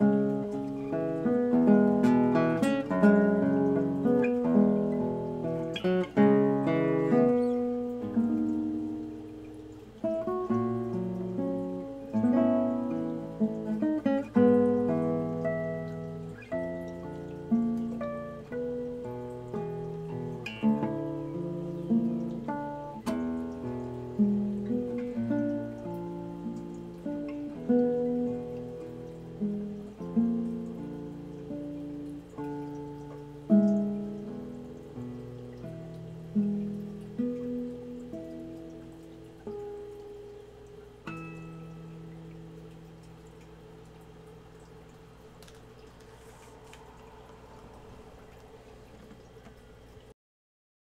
you.